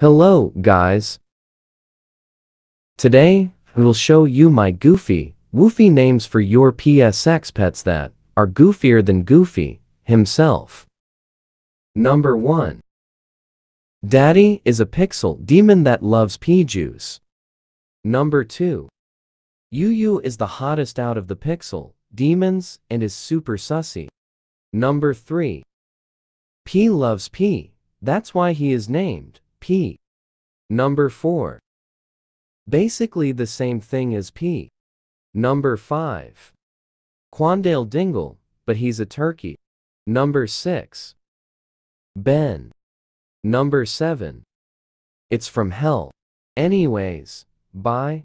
Hello, guys. Today, we'll show you my goofy, woofy names for your PSX pets that are goofier than Goofy himself. Number 1. Daddy is a pixel demon that loves pea juice. Number 2. Yu Yu is the hottest out of the pixel demons and is super sussy. Number 3. P loves P, that's why he is named P. Number 4. Basically the same thing as P. Number 5. Quandale Dingle, but he's a turkey. Number 6. Ben. Number 7. It's from hell. Anyways, bye.